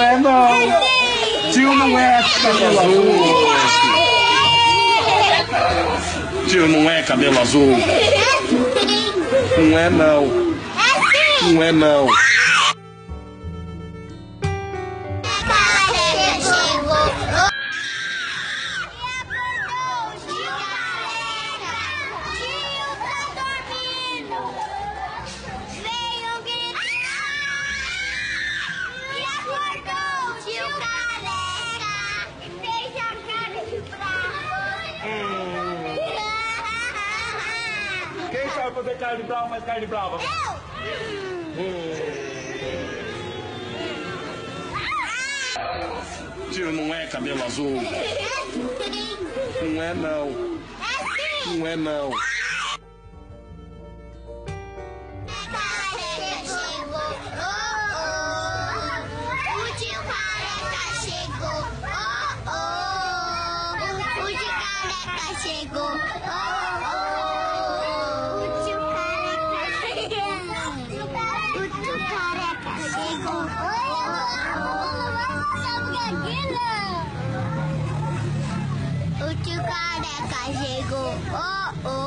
Não é não. Tio não é cabelo azul. Tio não é cabelo azul. Não é não. Não é não. Sabe fazer carne brava faz carne brava? Tio não é cabelo azul. Não é não. Não é não. O tio careca chegou. Oh, oh. O tio careca chegou. Oh, oh. O tio careca chegou. O tio careca chegou. O tio careca chegou. Oh, oh.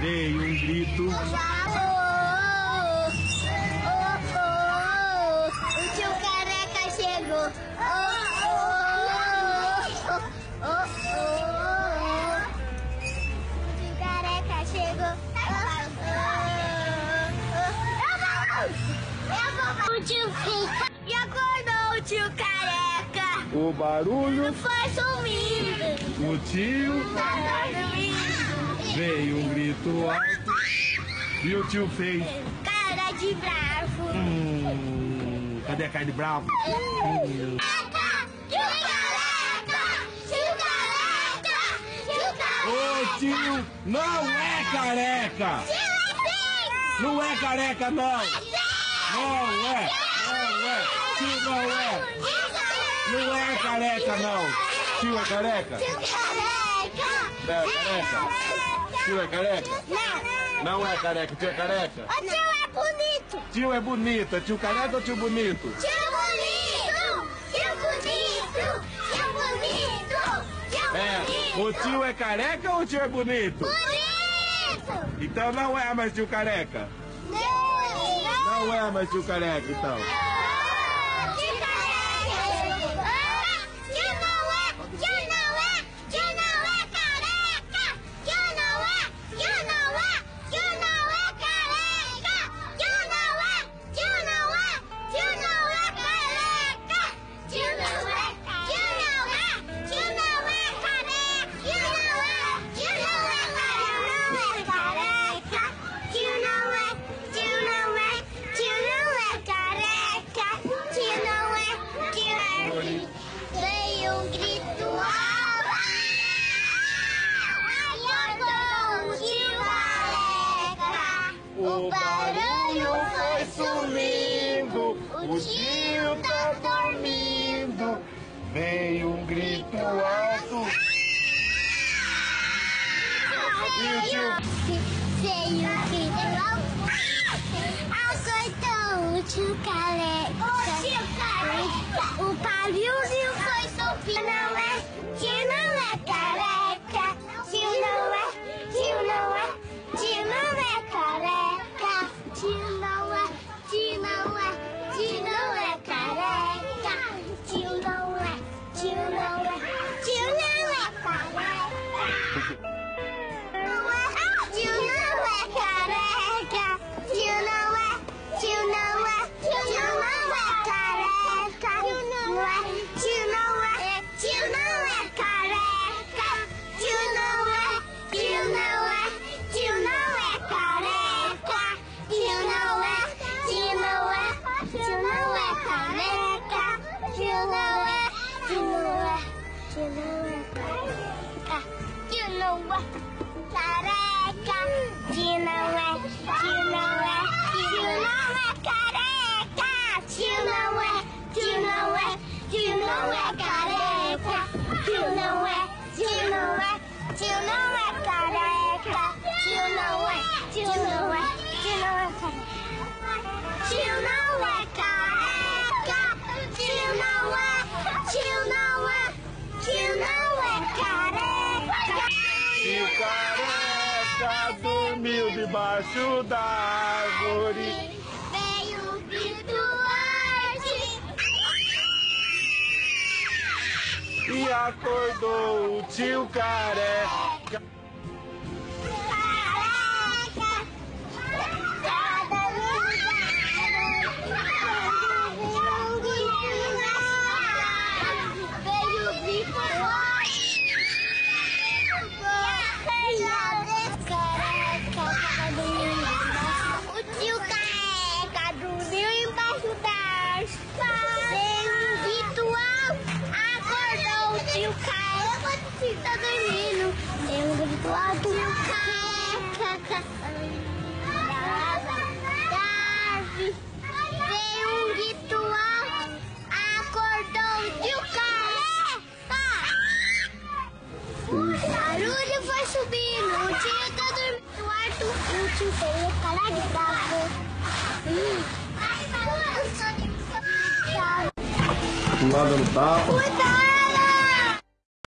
Veio um grito. O barulho, Foi sumindo. o tio Tá veio um grito alto e o tio fez. Cara de bravo. Hum, cadê a carne brava? Hum. Ô tio, não é careca! Não é careca! Não é! Não é! Tio não é! Não é careca, não! Tio é careca? É careca? Tio é careca? Não é careca, tio é careca? O tio é bonito! Tio é bonito, é tio careca ou tio bonito? Tio bonito! Tio bonito! Tio bonito! Tio É, o tio é careca ou o tio é bonito? bonito! Então não é mais tio careca. Não! Não é mais tio careca, então. Veio foi sumindo, o tio tá dormindo. Veio um grito alto e o tio Veio um grito alto. Acordou o tio careca. O barulho foi subindo. Não é, tio não é careca. Careca. Tio não é careca. Tio não é, Chinawe, careca, Chinawe, Chinawe, Chinawe, careca, Chinawe, Chinawe, Chinawe, careca, Chinawe, Chinawe, Chinawe, careca, Chinawe, Chinawe. Zeca dormiu debaixo da árvore. Veio Vito E acordou o tio careca. útil seria parar de. Nada no tapa.